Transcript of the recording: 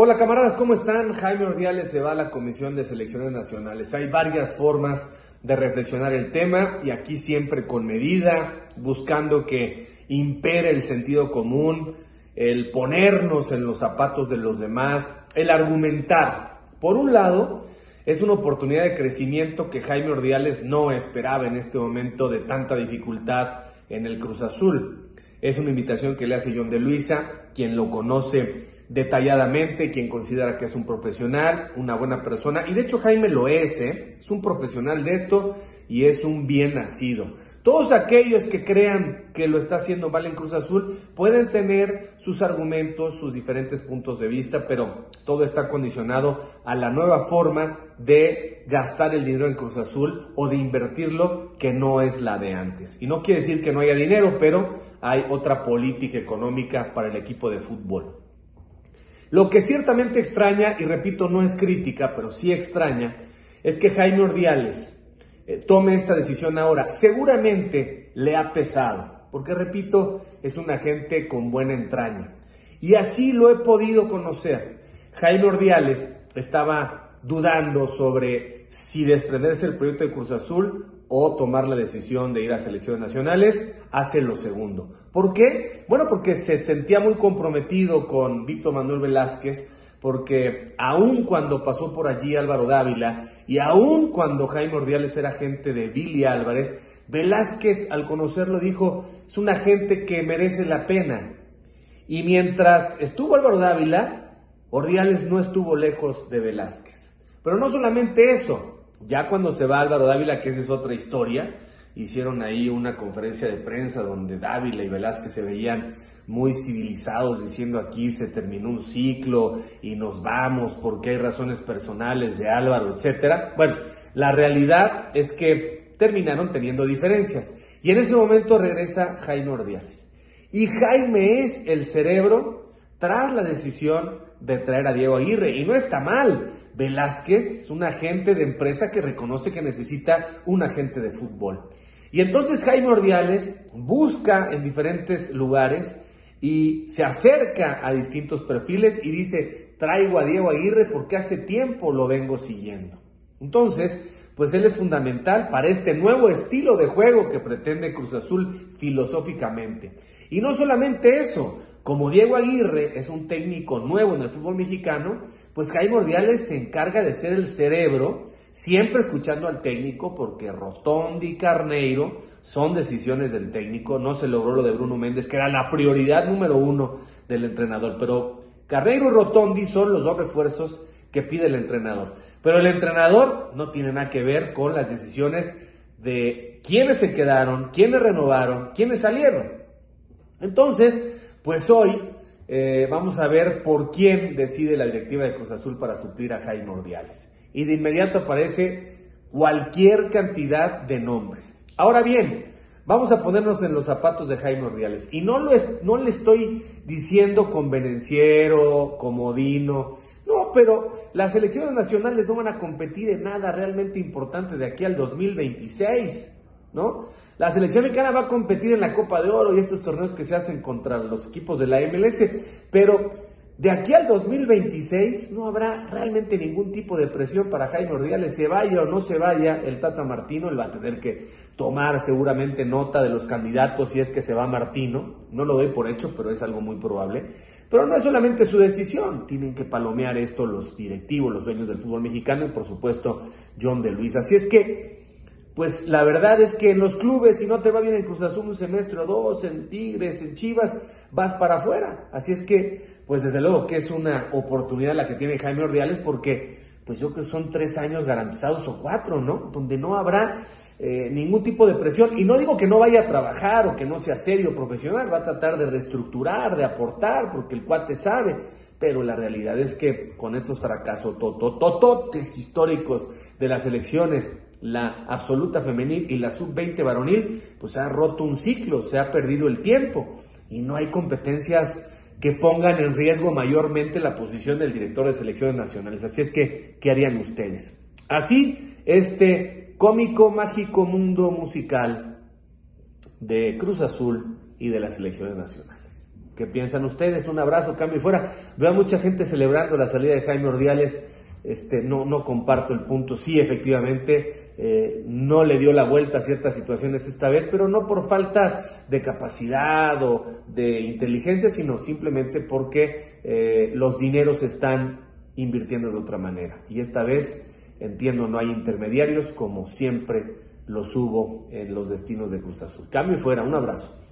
Hola camaradas, ¿cómo están? Jaime Ordiales se va a la Comisión de Selecciones Nacionales. Hay varias formas de reflexionar el tema y aquí siempre con medida, buscando que impere el sentido común, el ponernos en los zapatos de los demás, el argumentar. Por un lado, es una oportunidad de crecimiento que Jaime Ordiales no esperaba en este momento de tanta dificultad en el Cruz Azul. Es una invitación que le hace John de Luisa, quien lo conoce detalladamente, quien considera que es un profesional, una buena persona, y de hecho Jaime lo es, ¿eh? es un profesional de esto y es un bien nacido. Todos aquellos que crean que lo está haciendo mal en Cruz Azul pueden tener sus argumentos, sus diferentes puntos de vista, pero todo está condicionado a la nueva forma de gastar el dinero en Cruz Azul o de invertirlo que no es la de antes. Y no quiere decir que no haya dinero, pero hay otra política económica para el equipo de fútbol. Lo que ciertamente extraña, y repito, no es crítica, pero sí extraña, es que Jaime Ordiales eh, tome esta decisión ahora. Seguramente le ha pesado, porque repito, es una gente con buena entraña. Y así lo he podido conocer. Jaime Ordiales estaba dudando sobre si desprenderse del proyecto de Cruz Azul o tomar la decisión de ir a selecciones nacionales, hace lo segundo. ¿Por qué? Bueno, porque se sentía muy comprometido con Víctor Manuel Velázquez, porque aun cuando pasó por allí Álvaro Dávila y aun cuando Jaime Ordiales era agente de Billy Álvarez, Velázquez al conocerlo dijo, es una gente que merece la pena. Y mientras estuvo Álvaro Dávila, Ordiales no estuvo lejos de Velázquez. Pero no solamente eso, ya cuando se va Álvaro Dávila, que esa es otra historia, hicieron ahí una conferencia de prensa donde Dávila y Velázquez se veían muy civilizados diciendo aquí se terminó un ciclo y nos vamos porque hay razones personales de Álvaro, etcétera. Bueno, la realidad es que terminaron teniendo diferencias y en ese momento regresa Jaime Ordiales. Y Jaime es el cerebro tras la decisión de traer a Diego Aguirre y no está mal. Velázquez es un agente de empresa que reconoce que necesita un agente de fútbol. Y entonces Jaime Ordiales busca en diferentes lugares y se acerca a distintos perfiles y dice, traigo a Diego Aguirre porque hace tiempo lo vengo siguiendo. Entonces, pues él es fundamental para este nuevo estilo de juego que pretende Cruz Azul filosóficamente. Y no solamente eso, como Diego Aguirre es un técnico nuevo en el fútbol mexicano, pues Jaime Ordiales se encarga de ser el cerebro, siempre escuchando al técnico, porque Rotondi y Carneiro son decisiones del técnico. No se logró lo de Bruno Méndez, que era la prioridad número uno del entrenador, pero Carneiro y Rotondi son los dos refuerzos que pide el entrenador. Pero el entrenador no tiene nada que ver con las decisiones de quiénes se quedaron, quiénes renovaron, quiénes salieron. Entonces, pues hoy eh, vamos a ver por quién decide la directiva de Cruz Azul para suplir a Jaime Ordiales. Y de inmediato aparece cualquier cantidad de nombres. Ahora bien, vamos a ponernos en los zapatos de Jaime Ordiales. Y no, lo no le estoy diciendo convenenciero, comodino. No, pero las elecciones nacionales no van a competir en nada realmente importante de aquí al 2026, ¿no? La selección mexicana va a competir en la Copa de Oro y estos torneos que se hacen contra los equipos de la MLS, pero de aquí al 2026 no habrá realmente ningún tipo de presión para Jaime Ordiales, se vaya o no se vaya el Tata Martino, él va a tener que tomar seguramente nota de los candidatos si es que se va Martino, no lo doy por hecho, pero es algo muy probable. Pero no es solamente su decisión, tienen que palomear esto los directivos, los dueños del fútbol mexicano y por supuesto John de Luis. Así es que pues la verdad es que en los clubes, si no te va bien en Cruz Azul un semestre o dos, en Tigres, en Chivas, vas para afuera. Así es que, pues desde luego que es una oportunidad la que tiene Jaime Ordiales porque, pues yo creo que son tres años garantizados o cuatro, ¿no? Donde no habrá eh, ningún tipo de presión. Y no digo que no vaya a trabajar o que no sea serio, profesional, va a tratar de reestructurar, de aportar, porque el cuate sabe. Pero la realidad es que con estos fracasos tototototes históricos de las elecciones la absoluta femenil y la sub-20 varonil, pues ha roto un ciclo, se ha perdido el tiempo y no hay competencias que pongan en riesgo mayormente la posición del director de selecciones nacionales. Así es que, ¿qué harían ustedes? Así, este cómico, mágico mundo musical de Cruz Azul y de las selecciones nacionales. ¿Qué piensan ustedes? Un abrazo, cambio y fuera. Veo a mucha gente celebrando la salida de Jaime Ordiales. Este, no, no comparto el punto. Sí, efectivamente, eh, no le dio la vuelta a ciertas situaciones esta vez, pero no por falta de capacidad o de inteligencia, sino simplemente porque eh, los dineros se están invirtiendo de otra manera. Y esta vez, entiendo, no hay intermediarios como siempre los hubo en los destinos de Cruz Azul. Cambio fuera, un abrazo.